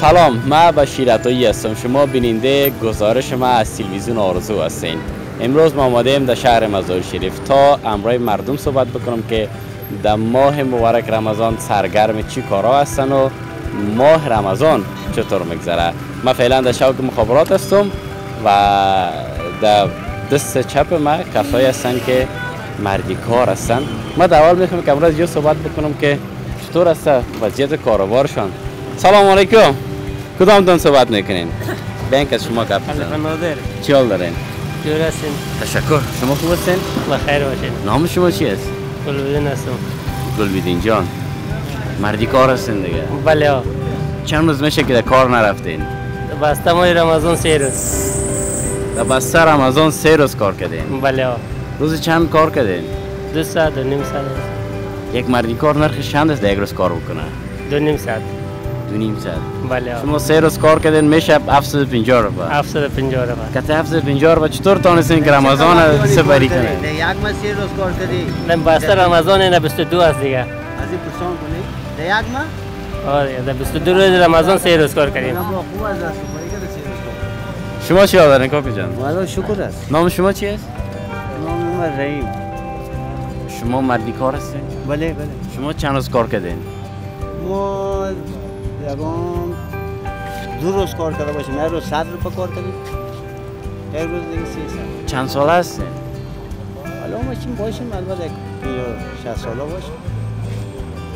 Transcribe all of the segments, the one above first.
سلام من بشیر عطایی هستم. شما بیننده گزارش ما از تلویزیون آرزو هستین. امروز ما آماده ایم در شهر مزار شریف تا امرای مردم صحبت بکنم که در ماه مبارک رمضان سرگرم چی کارا هستن و ماه رمضان چطور میگذره. من فعلا در شوق مخابرات هستم و در دست چپ ما کسایی هستن که مردی کار هستن. ما در اول می‌خوام که امروز یه صحبت بکنم که چطور است وضعیت کاروبارشان. سلام علیکم. کدام تون صحبت می‌کنین بینک از شما گپ چی حال دارین؟ جور هستیم تشکر. شما خوب هستین؟ بخیر باشید نام شما چی است؟ گلبدین هستم. گلبدین جان. مردی کار هستین دیگه. بله ها چند روز میشه که در کار نرفتین؟ بسته ماه رمضان سه روز. در بسته رمضان سه روز کار کردین. بله ها روز چند کار کردین؟ دو ساعت دو نیم ساعت. یک مردی کار نرخش چند است؟ در یک روز کار بکنه. دو نیم ساعت. دو نیم ساعت بله. شما سه روز کار کردین میشه 750 روپیه 750 روپیه کته 750 روپیه چطور تانستین که رمضان سپری کنین؟ یک ما سه روز کار کردی. نه بسته رمضان نه 22 است دیگه. از این پرسان کنی؟ ده یک ما آره در 22 روز رمضان سه روز کار کردیم. با خوب از دست کار شما چی دارین کاکو جان؟ والا شکر است. نام شما چی است؟ نام من رحیم. شما مردی کار هستین؟ بله بله. شما چند روز کار کردین؟ ما یکم دو روز کار کرده باشیم. یک روز صد روپه کار کردیم. یک روز دیگه سی ساعت چند سال هستین حالا ما چیم باشیم؟ البته یک پنجاه شست ساله باشیم.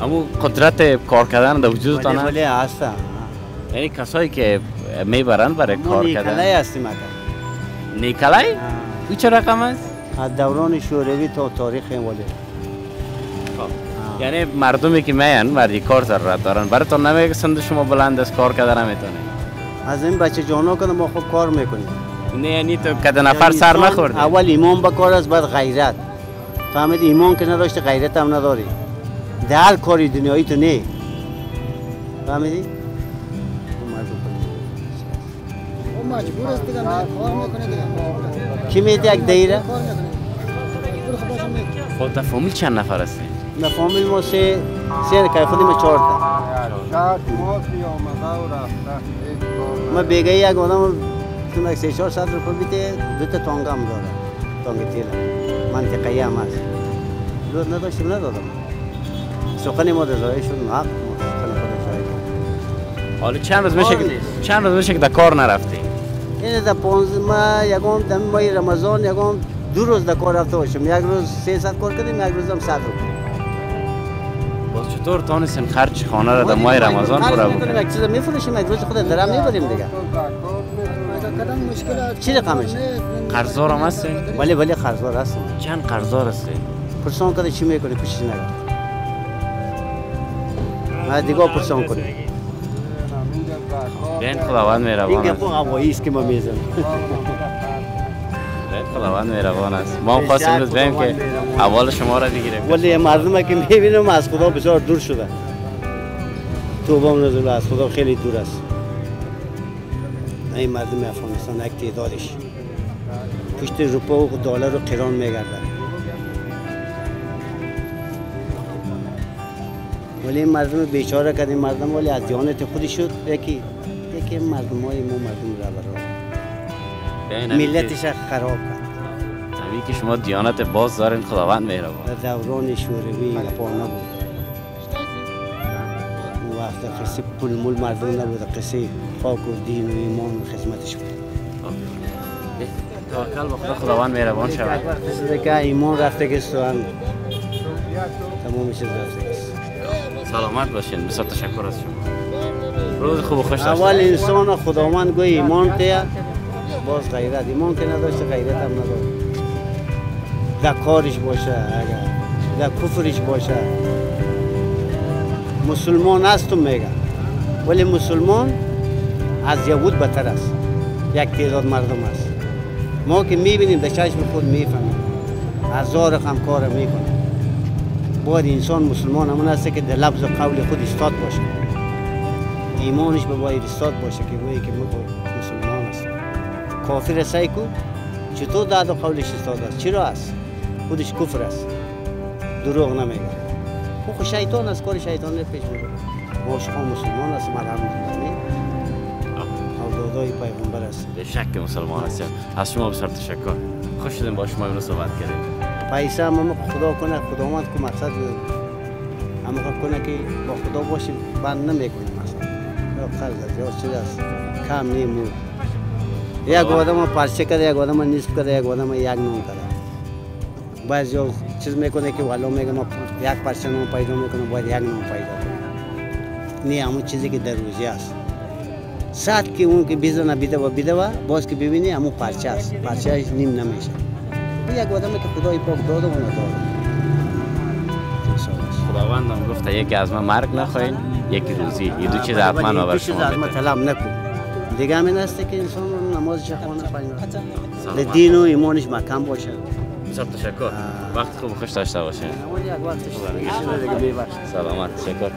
اما قدرت کار کردن در وجودتان هست؟ بله هستم یعنی کسایی که می‌برن برای ما کار نیکلای کردن هستیم اگر. نیکلای؟ او چه رقم است؟ از دوران شوروی تا تاریخ این ولی. یعنی مردمی که میان مردی کار ضرورت دارن. براتون نمیگه سند شما بلند است کار کردن نمی‌تونی. از این بچه جانا که ما خوب کار می‌کنیم. نه یعنی تو کده نفر سر انسان نخورد اول ایمان بکار است بعد غیرت. فهمید؟ ایمان که نداشته غیرت هم نداری. در هر کاری دنیایی تو نه فهمیدی؟ او مجبور است دیگه کار می‌کنه دیگه. کی میده؟ یک دیره؟ کار می‌کنه مجبور خودش هم می‌کنه خود در فامیل چند نفر هستین ما سه سه که خودی ما بیگه یک آدم تو یک سه چهار ساعت روپه بیته دو تا تانگه هم داره تانگه تیل منطقه هم هست دو نداشتیم ندادم سخن ما رضایی شد حق. حالا چند روز میشه. چند روز میشه که در کار نرفتین این در پانزده ما یکم در ماه رمضان یکم دو روز در کار رفته باشم یک روز سه ساعت کار کردیم یک روز هم صد رو باز چطور؟ تانستین خرج خانه را در ماه رمضان پورا بکنین یک چیز میفروشیم یک روز خود درم می‌بریم دیگه. چی رقمش؟ قرضدار هم هستین؟ ولی ولی خرزوار هستم چند قرضدار هستین؟ پرسان کرده چی می‌کنی کشش نگه. ما دیگه پرسان کنیم. بین خداوند این مهربان است. گپ هوایی است که ما می‌زنم بین خداوند مهربان است ما هم خواستیم روز بیم که اول شما را بگیریم. ولی مردم که می‌بینم از خدا بسیار دور شده. توبه نزول از خدا خیلی دور است. این مردم افغانستان یک تعدادش. پشت روپا و دلار و قران میگردن. ولی این مردم بیچاره کردیم مردم ولی از دیانت خودی شد. یکی یکی مردم های ما مردم را که- ملتش را خراب همین که شما دیانت باز دارین خداوند مهربان. در دوران شوروی پا نبود اون وقت قصه پول مول مردم نبود قصه پاک و دین و ایمان و خدمتش بود. توکل به خدا خداوند مهربان شود. قصه که ایمان رفته گست و هم تمام چیز رفته گست سلامت باشین. بسیار تشکر از شما. روز خوب و خوش داشته اول انسان خداوند گوی ایمان تیا باز غیرت. ایمان که نداشته غیرت هم نداشت در کارش باشه اگر. در کفرش باشه. مسلمان هستم میگه. ولی مسلمان از یهود بتر است. یک تعداد مردم است. ما که می‌بینیم در چشم خود می‌فهمیم. هم کار می‌کنه. باید انسان مسلمان همون است که در لفظ و قول خود استاد باشه. ایمانش به باید استاد باشه که گویی که ما مسلمان است کافر سعی کو؟ چطور داد و قولش استاد است؟ چرا است؟ خودش کفر است. دروغ نمیگه. او شیطان است کار شیطان پیش می‌بره ما شما مسلمان هستیم الحمدلله خدای پیغمبر است. به شک مسلمان هستیم از شما بسیار تشکر. خوش شدیم با شما امروز صحبت کردیم. پیسه هم خدا کنه خداوند که مقصد هم کنه که با خدا باشیم. بند نمی‌کنیم مثلا یا قرض است یا چیز است. کم نیمو یک آدم پرچه کرده یک آدم نیست کرده یک آدم یک نون کرده. بعض یا چیز می‌کنه که والا میگه ما یک پرچه نون پیدا می‌کنه باید یک نون پیدا کنه. نی همون چیزی که در روزی است ساعت که اون که بیزنه بیده و بیده و باز که ببینی همون پرچه است پرچه نیم نمیشه. یک آدم که خدای پاک داده و نداده. خداوند هم گفته یکی از من مرگ نخواهین یکی روزی. این دو چیز حتما ما چیز شما از ما بده طلب نکن. دیگه همین است که انسان نمازش خانه پنج وقت. دین و ایمانش محکم باشه. بسیار تشکر وقت خوب خوش داشته باشین سلامت تشکر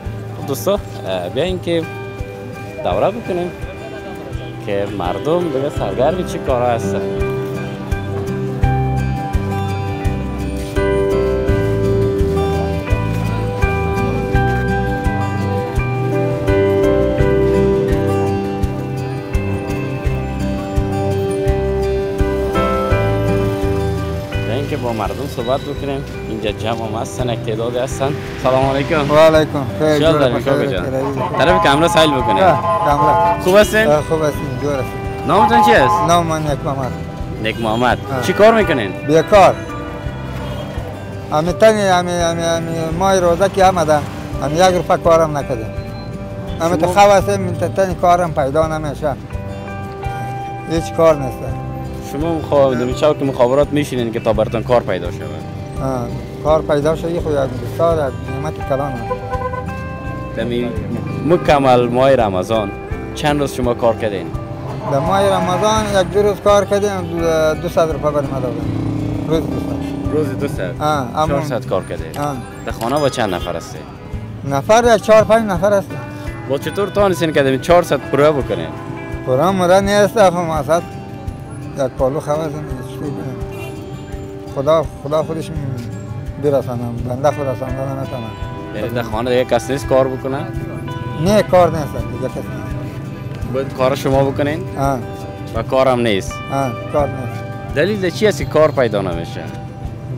دوستا اه، بیاین که دوره بکنیم که مردم دیگه سرگرم چه کارا هستن صحبت بکنیم. اینجا جمع هم هستن یک تعدادی هستن. سلام علیکم. و علیکم خیر جور. طرف کامرا سایل بکنیم. اه، کاملا خوب هستین؟ خوب هستیم. جور هستیم نامتون چی است؟ نام من یک محمد. نیک محمد. چی کار می‌کنین؟ بیکار. امی تنی امی امی امی مای روزه که آمده. امی یک روپه کارم نکردیم امی تو خواه هستیم تنی کارم پیدا نمیشه. هیچ کار نیست. شما مخابرات دمیچاو که مخابرات میشینین که تا براتون کار پیدا شود کار پیدا شد یه خود یک بسیار یک نعمت کلان. دمی مکمل ماه رمضان چند روز شما کار کردین؟ در ماه رمضان یک دو روز کار کردیم دو- صد روپه بریم دادم روز دو صد روز دو ساعت آه، چهار ساعت کار کردین آه. در خانه با چند نفر هستی؟ نفر یک چهار پنج نفر است با چطور تانستین که دمی چهار ساعت پروه بکنین؟ پورا مرا نیست افهم یک پالو خواهد خدا خدا خودش برسانم. بنده خود رسانده نمی‌تونم یعنی در خانه دیگه کس نیست کار بکنه؟ نه کار نیست. دیگه کسی نیست. باید کار شما بکنین؟ آه. و کارم نیست؟ آه کار نیست. دلیل چی است که کار پیدا نمیشه؟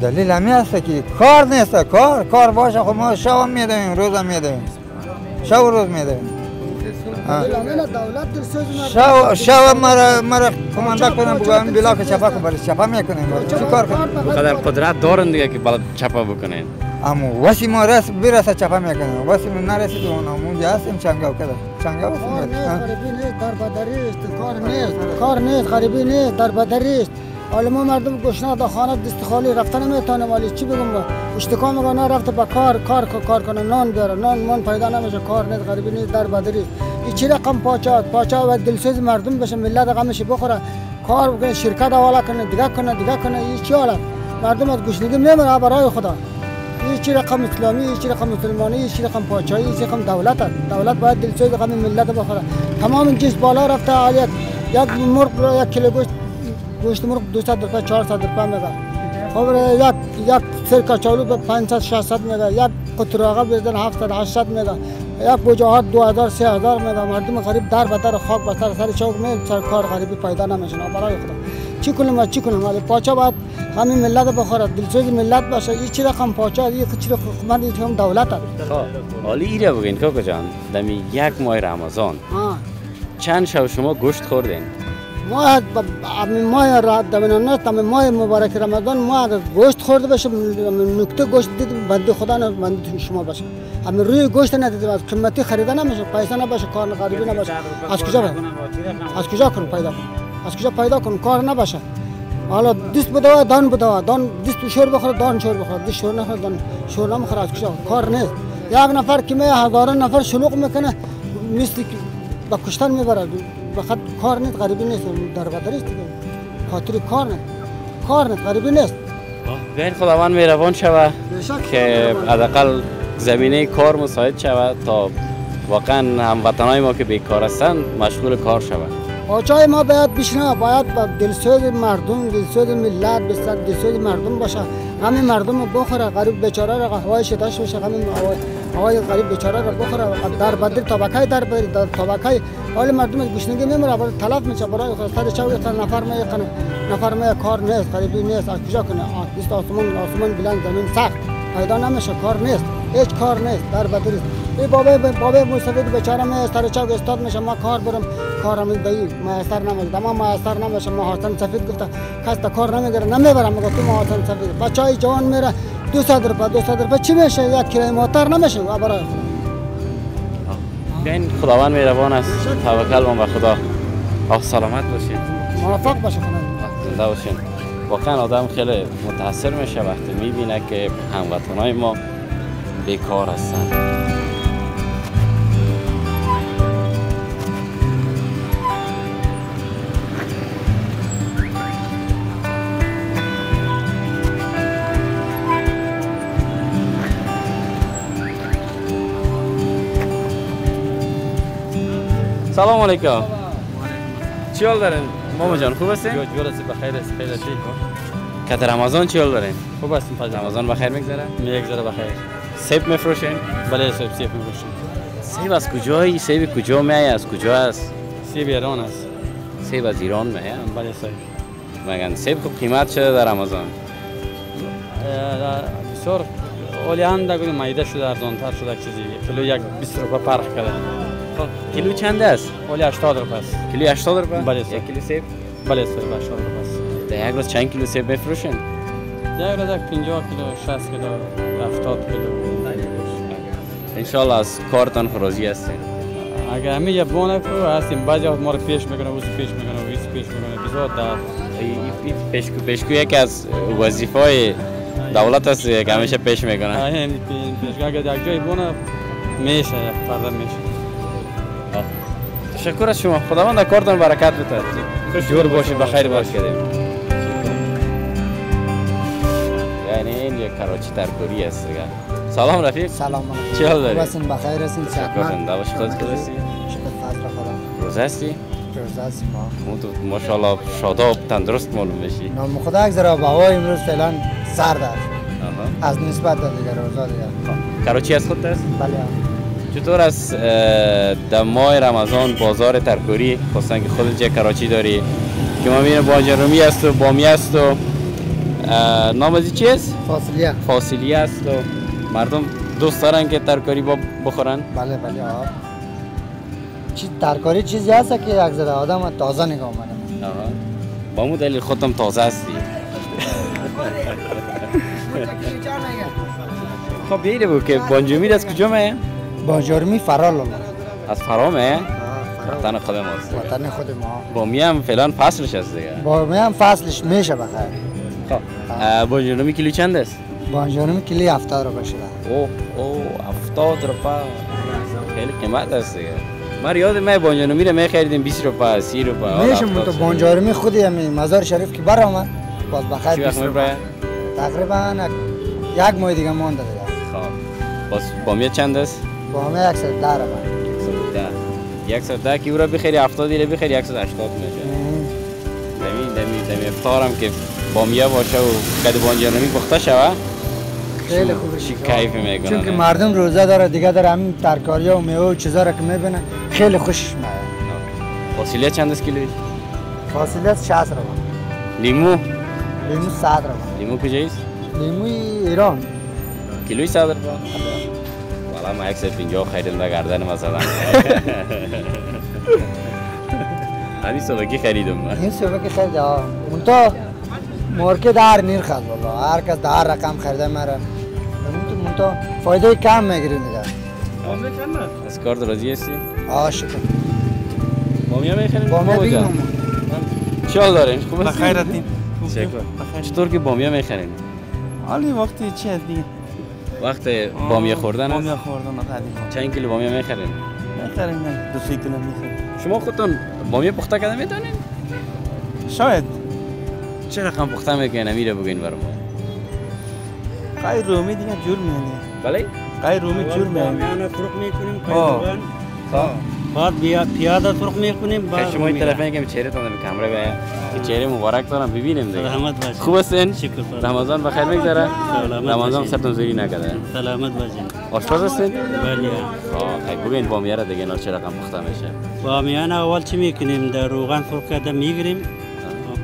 دلیل همی است که کار نیست. کار کار باشه. خب ما شب هم می‌دهیم روز هم می‌دهیم شب و روز می‌دهیم شب شب مرا مرا کمانده کنم بگویم بلا که چپا کن برای چپا می‌کنیم چی کار کنیم بقدر قدرت دارن دیگه که بلد چپا بکنین اما وسی ما رس برسه چپا می‌کنیم وسی ما نرسید اون اونجا هستیم چنگاو کده. چنگاو هستیم غریبی نیست در بدری است کار نیست کار نیست غریبی نیست در بدری است حالا ما مردم گشنه در خانه دست خالی رفتن نمی‌تونم ولی چی بگم با؟ اشتکا میگه نه رفته با کار کار کار کنه. نان بیاره. نان من پیدا نمیشه. کار نیست غریبی نیست در بدری است این چی رقم پاچا پاچا و دلسوز مردم بشه ملت غمش بخوره. کار بکنه شرکت حواله کنه دیگه کنه دیگه کنه این چی حالت مردم از گشنگی نمیره برای خدا. این چی رقم اسلامی این چی رقم مسلمانی این چی رقم پاچایی این چی رقم دولت است دولت باید دلسوز غم ملت بخوره. تمام جنس بالا رفته یک یک مرغ رو یک کیلو گوشت گوشت مرغ 200 روپیه 400 روپیه میگه خب یک یک سر کچالو به 500 600 میگه یک قطراغه بزن 700 800 میگه یک بوجهات 2000 3000 میگه مردم غریب در بدر خاک بستر سر چوک می سر کار غریبی پیدا نمیشه. برای خدا. چی کنیم و چی کنیم؟ ولی پاچا باید همین ملت بخوره دلسوز ملت باشه. این چی رقم پاچا این چی رقم حکومت این هم دولت است. خب حالی ایره بگین کاکا جان. دمی یک ماه رمضان. چند شب شما گوشت خوردین؟ ما همین ماه است همین ماه مبارک رمضان ما گوشت خورده باشیم نکته گوشت دیدیم بنده خدا نه بنده شما باشه. همین روی گوشت ندیدیم از قیمتی خریده نمیشه پیسه نباشه کار غریبی نباشه. از کجا؟ از کجا کن پیدا کن از کجا پیدا کن کار نباشه. حالا دست بدوا دان بدوا. دان دست شور بخوره دان شور بخوره. دست شور نخوره دان شور نمی‌خوره. از کجا؟ کار نیست یک نفر که می هزاران نفر شلوغ می‌کنه مثل به کشتن می‌بره. فقط کار نیست غریبی نیست. در است دیگه. خاطر کار نیست کار نیست. غریبی نیست بیاین خداوند مهربان شود که حداقل زمینه کار مساعد شود تا واقعا هموطنهای ما که بیکار هستند مشغول کار شود. پاچای ما باید بشنه باید با دلسوز مردم دلسوز ملت بسر دلسوز مردم باشه. غم مردم رو بخوره غریب بیچاره را هوای شداش بشه غم هوای- غریب بیچاره را بخوره. در بدر طبقه در بدر در طبقه. حال مردم از گشنگی میمره برای تلف میشه. برای سر چاوی نفر می‌کنه نفر می کار نیست. غریبی نیست. از کجا کنه؟ بیست آسمان آسمان بلند زمین سخت. پیدا نمیشه. کار نیست. هیچ کار نیست. در بدر است. این بابا بابا مسافر بیچاره می سر چاو استاد میشه. ما کار برم. کارم این دایی میسر نمیشه تمام میسر نمیشه محاسن سفید گفته کس کار نمی‌گیره نمی‌برم. میگه تو محاسن سفید. بچه های جوان میره. دو صد روپه دو صد روپه. چی میشه؟ یک کرایه موتر نمیشه. و برای. بیاین خداوند مهربان است. توکل به خدا. آه سلامت باشید موفق باشه خدا زنده باشین. واقعا آدم خیلی متاثر میشه وقتی می‌بینه که هموطنهای ما بیکار هستن. سلام علیکم چی حال دارین؟ ماما جان خوب هستین؟ جور است بخیر است خیلی که در رمضان چی حال دارین؟ خوب است پاج رمضان بخیر میگذره؟ میگذره بخیر سیب میفروشین؟ بله سیب سیب میگوشیم سیب از کجایی؟ سیب کجا میای؟ از کجا است؟ سیب ایران است سیب از ایران میای؟ بله سیب مگن سیب خوب قیمت شده در رمضان بسیار اولی اندک مایده شده ارزانتر شده چیزی کیلو یک 20 روپه فرق کرده کیلو چند است؟ اولی 80 روپه است کیلو 80 روپه؟ بله، سر. یک کیلو سیب؟ بله سر 80 روپه است در یک روز چند کیلو سیب میفروشین؟ یک روز یک 50 کیلو 60 کیلو 70 کیلو انشالله از کارتان راضی هستین اگر همه یه بانه کو هستیم بعضی ما رو پیش می‌کنه اوز پیش می‌کنه اوز پیش می‌کنه بسیار در پیشکو پیشکو یکی از وظیفه های دولت است که همیشه پیش می‌کنه این پیش اگر یک جای بانه میشه یک پرده میشه تشکر از شما خداوند در کارتان برکت بده جور باشید بخیر باشید یعنی این یک کراچی ترکوری است دیگه. سلام رفیق. سلام چی حال داری؟ بسین بخیر هستین. شکر زنده باشی خودت خود هستی؟ شکر فضل خدا. روزه هستی؟ روزه است ما تو ماشاءالله شاداب تندرست معلوم میشی نام خدا یک ذره به هوای امروز فعلا سرد است. از نسبت به دیگر روزا دیگر کراچی از خود است؟ بله چطور است اه، در ماه رمضان بازار ترکوری خواستن که خودت جای کراچی داری که ما می‌بینم بانجرومی است و بامی است و نام از است؟ فاصلیه فاصلی است و مردم دوست دارن که ترکاری با بخورن بله بله آه. چی ترکاری چیزی هست که یک ذره آدم تازه نگاه آها. با مو دلیل خودم تازه هستی خب بیره بود که بانجومیر از کجا میه؟ با جرمی فرال الله از فرامه؟ وطن خود ماست. وطن خود ما. بامی هم فعلا فصلش است دیگه. با می هم فصلش میشه بخیر. خب اه، بانجومی کیلو چند است؟ با جرمی کلی هفته رو بشه اوه اوه هفتاد روپا خیلی قیمت است دیگه. من یاد من بانجانومی رو میخریدیم 20 روپا 30 روپا میشه من 70 تو شد. بانجارمی خودی همی مزار شریف که بر آمد. باز بخیر وقت بیست رو می‌بره؟ تقریبا یک- یک ماه دیگه مونده دیگه. خب. باز بامیه چند است؟ با همه یک سر در آمد 110 110 که او را بخری 70 دیره بخری 180 میشه. دمی دمی دمی افطارم که بامیه باشه و قد بانجانومی پخته شوه. خیلی خوبه. چی کیف می‌کنه چون که مردم روزه داره دیگه داره همین ترکاری و میوه و چیزا رو که می‌بینه خیلی خوشش میاد. فاصله چند است کیلویش؟ فاصله 60 رو لیمو؟ لیمو 100 رو لیمو کجایست؟ لیمو ایران. کیلوی 100 روپا والا ما 150 خریدم در گردن مثلا. همین صبحکی خریدم. من این خیلی ها اون تو مارکت در نیر خد والا هر کس در رقم خریده مره. اون تو فایده کم می‌گیرین دیگه. از کار راضی هستی؟ آه شکر. بامیه می‌خرین؟ با ما بگیم چی حال دارین؟ خوب هستی؟ بخیر. چطور که بامیه می‌خرین؟ حالی وقتی چی هست؟ دیگه وقت بامیه خوردن بامیه؟ خوردن قدیم چند کیلو بامیه می‌خرین؟ نه دو سه کیلو می‌خوریم شما خودتون بامیه پخته کرده می‌تونین؟ شاید چه رقم پخته می‌کنین میره بگین برام قای رومی دیگه جور میانی بله؟ قای رومی جور میانی فروخ می‌کنیم آه. بعد بیا پیاده سرخ می‌کنیم بعد شما این. طرف که چهرهتون به کامera به که چهره مبارک دارم. ببینیم دیگه. سلامت باشین. خوب هستین؟ شکر خدا. رمضان بخیر میگذره؟ سلامت رمضان. سرتون زوری نکرده. سلامت باشین. آشپز هستین؟ بله. آه بگین با میاره دیگه چه رقم پخته میشه. بامیان اول چی می‌کنیم؟ در روغن سرخ کرده می‌گیریم.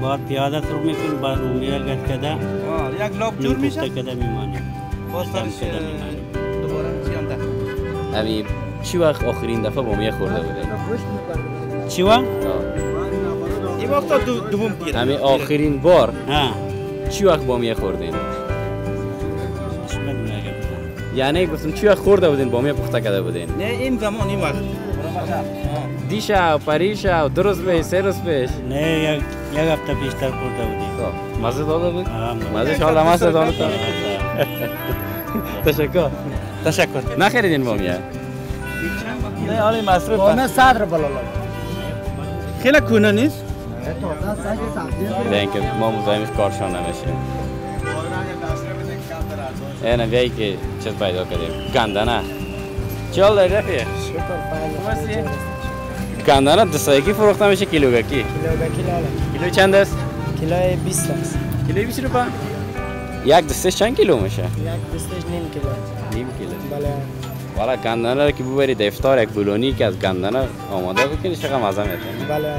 بعد پیاده سرخ می‌کنیم بعد رومیه گرد کرده. یک لاب جور نیم میشه؟ کرده میمانیم. دوباره چی وقت آخرین دفعه با میه خورده بودین؟ چی وا؟ این وقت دو دوم پیر همین آخرین بار. ها. چی وقت با میه خوردین. یعنی گفتم چی وقت خورده بودین؟ با میه پخته کرده بودین؟ نه این زمان این وقت. دیشا پریشا دو روز پیش سه روز پیش. نه یک یک هفته بیشتر خورده بودیم. خب، مزه داده بود؟ مزه. حال هم هست دانتان تشکر. تشکر. نخریدین با میه؟ نه حالی مصروف قومه صدر بالا خیلی کونه نیست؟ به اینکه ما مزاحمش کارشان نمیشیم اینه بیایی که چیز پیدا کردیم. گندنه. چی حال داری رفیق؟ گندنه دستایکی فروخته میشه کیلوگکی کیلو به کیلو کیلو چند است؟ کیلو 20 است. کیلو 20 روپا؟ یک دستش چند کیلو میشه؟ یک دستش نیم کیلو. نیم کیلو. بله. والا گندنه رو که ببرید افطار یک بلونی که از گندنه آماده بکنی چقدر مزه بله.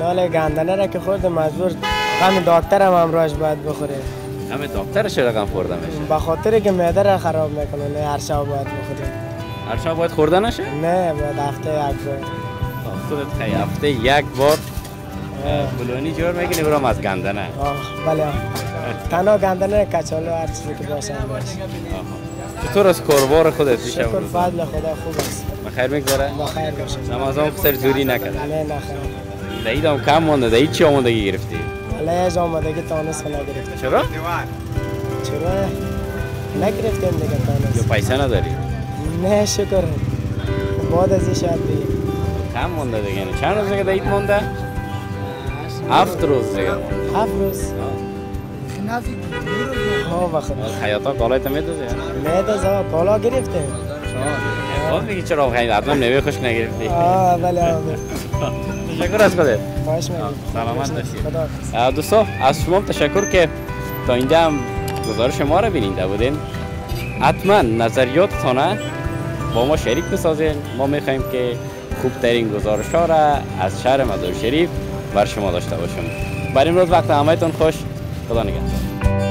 نال گندنه را که خورد مجبور غم دکتر هم امراش باید بخوره. همه دکتر چه رقم خورده میشه به خاطر که معده را خراب می‌کنه نه هر شب باید بخوریم هر شب باید خورده نشه؟ نه باید هفته یک بار. خودت خیلی هفته یک بار. بلونی جور می‌کنی برام از گندنه. آه بله. تنها گندنه کچالو هر چیزی که باشه باشه. چطور از کاربار خودت میشه شکر؟ فضل خدا خوب است. بخیر میگذره؟ بخیر باشه. نمازان سر زوری نکرده. نه نه هم کم مونده دهید چی آمادگی گرفتی؟ از آمادگی تانس نگرفتیم چرا؟ چرا نگرفتیم دیگه یا تانس پیسه نداری؟ نه شکر بعد از این شاید بگیم کم مونده دیگه نه. چند روز دیگه دهید مونده؟ هفت روز دیگه هفت روز ها بخیر خیاطا کالایت میدوزه نه ده زمان کالا گرفتیم باز میگی چرا خیلی حتما خوش نگرفتی آه بله آمده تشکر از خودت خواهش می‌کنم سلامت باشی. خدا اه، دوستان از شما تشکر که تا اینجا هم گزارش ما رو بیننده بودین حتما نظریاتتان با ما شریک بسازین ما می‌خوایم که خوبترین گزارش ها را از شهر مزار شریف بر شما داشته باشیم بر امروز وقت همهتون خوش خدا نگهدار